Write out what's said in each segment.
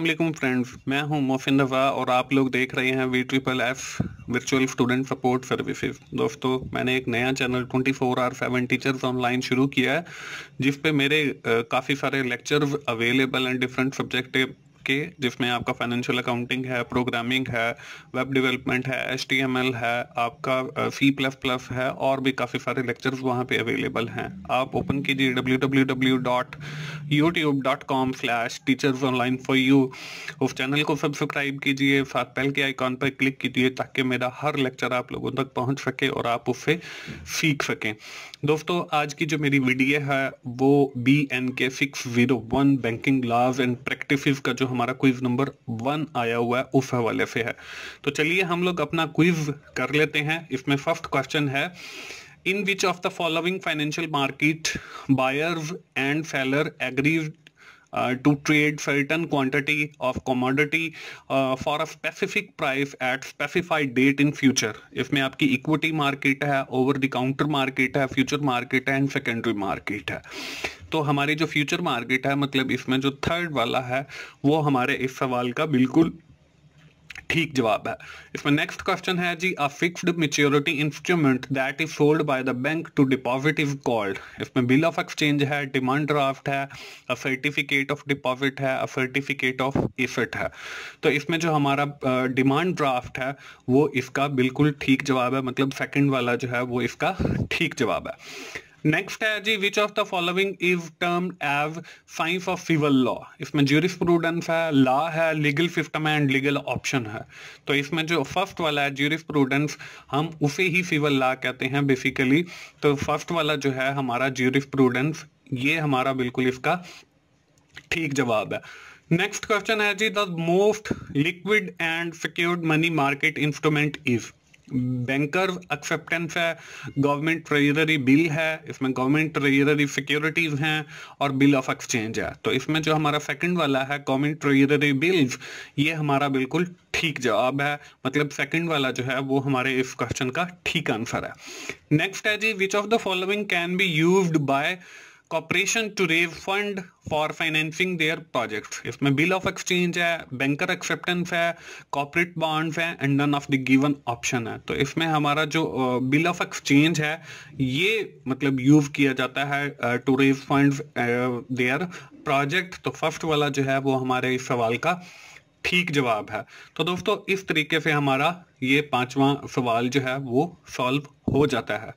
वालेकुम फ्रेंड्स, मैं हूँ मोहसिन रजा और आप लोग देख रहे हैं V triple F virtual student support services दोस्तों, मैंने एक नया channel 24 four R seven teachers online शुरू किया है, जिस पे मेरे काफ़ी सारे लेक्चर अवेलेबल हैं डिफरेंट सब्जेक्ट के जिसमें आपका फाइनेंशियल अकाउंटिंग है प्रोग्रामिंग है वेब डेवलपमेंट है एचटीएमएल है, आपका सी प्लस प्लस है, और भी काफ़ी सारे लेक्चर्स वहाँ पे अवेलेबल हैं। आप ओपन कीजिए W W W dot YouTube dot com slash teachers online for you उस चैनल को सब्सक्राइब कीजिए, साथ पहल के आइकॉन पर क्लिक कीजिए, ताकि मेरा हर लेक्चर आप लोगों तक पहुँच सके और आप उससे सीख सकें। दोस्तों, आज की जो मेरी वीडियो है, वो B N K six zero one banking laws and practice का जो हमारा क्विज नंबर वन आया हुआ है उस हवाले से है। तो चलिए हम लोग अपना क्विज कर लेते हैं। इसमें फ़र्स्ट क्वेश्चन है in which of the following financial market buyers and seller agrees Uh, to trade certain quantity of for a specific price at specified date in future. इसमें आपकी इक्विटी मार्केट है over the counter market है future market है and secondary market है. तो हमारी जो future market है मतलब इसमें जो थर्ड वाला है वो हमारे इस सवाल का बिल्कुल ठीक जवाब है। इसमें नेक्स्ट क्वेश्चन है जी a fixed maturity instrument that is sold by the bank to deposit is called इसमें बिल ऑफ़ एक्सचेंज है डिमांड ड्राफ्ट है अ सर्टिफिकेट ऑफ़ डिपॉजिट है अ सर्टिफिकेट ऑफ़ इफेट है। तो इसमें जो हमारा डिमांड uh, ड्राफ्ट है वो इसका बिल्कुल ठीक जवाब है मतलब सेकेंड वाला जो है वो इसका ठीक जवाब है। नेक्स्ट है जी which of the following is term as science of civil law इसमें ज्यूरिस प्रूडेंस है लॉ है लीगल सिस्टम है एंड लीगल ऑप्शन है। तो इसमें जो फ़र्स्ट वाला है ज्यूरिस प्रूडेंस हम उसे ही सिविल लॉ कहते हैं बेसिकली तो फ़र्स्ट वाला जो है हमारा ज्यूरिस प्रूडेंस ये हमारा बिल्कुल इसका ठीक जवाब है। नेक्स्ट क्वेश्चन है जी the most liquid and secured money market instrument is banker acceptance है गवर्नमेंट ट्रेजरी बिल है, इसमें गवर्नमेंट ट्रेजरी सिक्योरिटीज हैं और बिल ऑफ़ एक्सचेंज है। तो इसमें जो हमारा सेकंड वाला है गवर्नमेंट ट्रेजरी बिल्स ये हमारा बिल्कुल ठीक जवाब है। मतलब सेकंड वाला जो है, वो हमारे इस क्वेश्चन का ठीक आंसर है। नेक्स्ट है जी which of the following can be used by corporation to raise fund for financing their project इसमें बिल ऑफ़ एक्सचेंज है बैंकर एक्सेप्टेंस है कॉपरेट बॉन्ड्स है and none of the given option है। तो इसमें हमारा जो बिल ऑफ़ एक्सचेंज है, ये मतलब यूज़ किया जाता है to raise fund their project तो फ़र्स्ट वाला जो है, वो हमारे इस सवाल का ठीक जवाब है। तो दोस्तों, इस तरीके से हमारा ये पांचवा सवाल जो है, वो सॉल्व हो जाता है।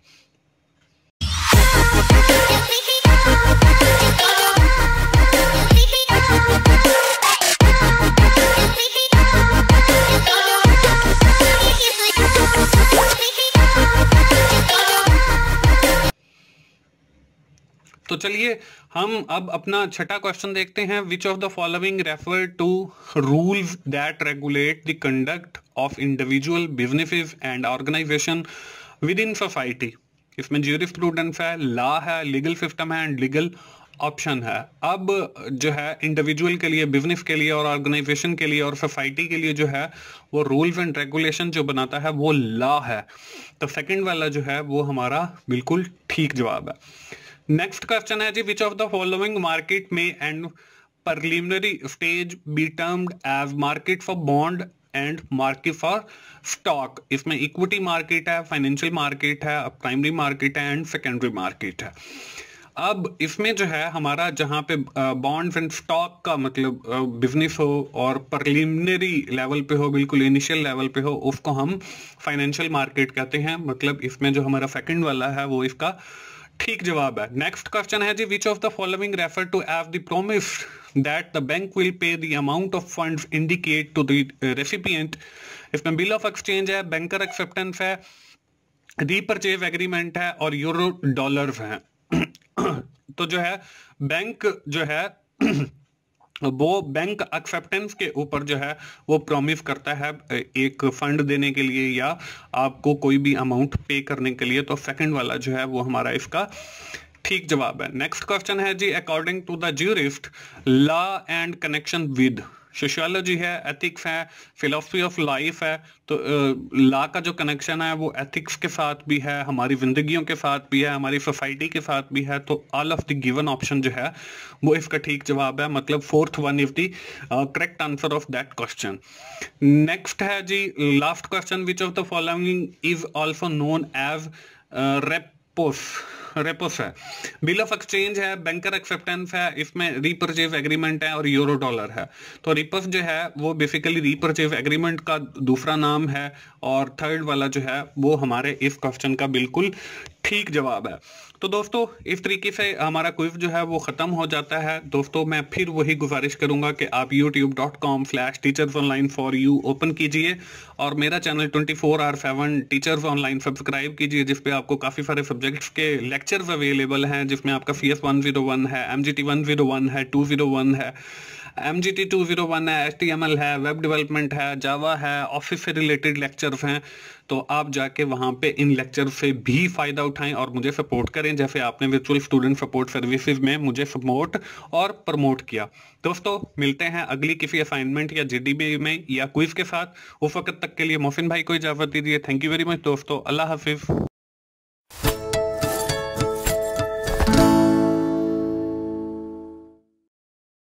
तो चलिए, हम अब अपना छठा क्वेश्चन देखते हैं। Which of the following refer to rules that regulate the conduct of individual businesses and organization within society इसमें ज्यूरिस प्रूडेंस है लॉ है लीगल सिस्टम है एंड लीगल ऑप्शन है। अब जो है इंडिविजुअल के लिए बिज़नेस के लिए और ऑर्गेनाइजेशन के लिए और सोसाइटी के लिए जो है, वो रूल्स एंड रेगुलेशन जो बनाता है, वो लॉ है। तो सेकंड वाला जो है, वो हमारा बिल्कुल ठीक जवाब है। नेक्स्ट क्वेश्चन है जी which of the following market में and preliminary stage be termed as market for bond and market for stock इसमें इक्विटी मार्केट है फाइनेंशियल मार्केट है प्राइमरी मार्केट है एंड सेकेंडरी मार्केट है। अब इसमें जो है हमारा जहाँ पे बॉन्ड्स एंड स्टॉक का मतलब बिज़नेस हो और प्रलिमिनरी लेवल पे हो, बिल्कुल इनिशियल लेवल पे हो, उसको हम फाइनेंशियल मार्केट कहते हैं। मतलब इसमें जो हमारा सेकंड वाला है, वो इसका ठीक जवाब है। नेक्स्ट क्वेश्चन है जी which of the following refer to a the promise that the bank will pay the amount of funds indicate to the recipient इसमें बिल ऑफ़ एक्सचेंज है बैंकर एक्सेप्टेंस है रीपरचेज एग्रीमेंट है और euro dollar है। तो जो है bank जो है, वो बैंक एक्सेप्टेंस के ऊपर जो है, वो प्रॉमिस करता है, एक फंड देने के लिए या आपको कोई भी अमाउंट पे करने के लिए। तो सेकंड वाला जो है, वो हमारा इसका ठीक जवाब है। नेक्स्ट क्वेश्चन है जी according to the jurist law and connection with sociology है एथिक्स है फिलोसफी ऑफ़ लाइफ है तो लॉ का जो कनेक्शन है, वो एथिक्स के साथ भी है, हमारी जिंदगियों के साथ भी है, हमारी सोसाइटी के साथ भी है तो all of the given option जो है, वो इसका ठीक जवाब है मतलब fourth one is the correct answer of that question next है जी last question which of the following is also known as repos repos है। बिल ऑफ़ एक्सचेंज है बैंकर एक्सेप्टेंस है, इसमें रीपरचेज एग्रीमेंट है और यूरो डॉलर है। तो रिपस जो है, वो बेसिकली रीपरचेज एग्रीमेंट का दूसरा नाम है और थर्ड वाला जो है, वो हमारे इस क्वेश्चन का बिल्कुल ठीक जवाब है। तो दोस्तों, इस तरीके से हमारा क्विज जो है वो ख़त्म हो जाता है। दोस्तों, मैं फिर वही गुजारिश करूँगा कि आप YouTube dot com flash teachers online for you open कीजिए और मेरा channel twenty four R seven teachers online subscribe कीजिए जिसपे आपको काफ़ी सारे सब्जेक्ट्स के लेक्चर्स अवेलेबल हैं, जिसमें आपका C S one zero one है M G T one zero one है टू ज़ीरो वन है। M G T two zero one है एच टी एम एल है वेब डेवलपमेंट है जावा है ऑफ़िस से रिलेटेड लेक्चर हैं तो आप जाके वहाँ पे इन लेक्चर से भी फ़ायदा उठाएँ और मुझे सपोर्ट करें, जैसे आपने वर्चुअल स्टूडेंट सपोर्ट सर्विसेज़ में मुझे सपोर्ट और प्रमोट किया। दोस्तों, मिलते हैं अगली किसी असाइनमेंट या जीडीबी में या क्विज के साथ। उस वक्त तक के लिए मोहसिन भाई को इजाज़त दीजिए। थैंक यू वेरी मच दोस्तों। अल्लाह हाफिज।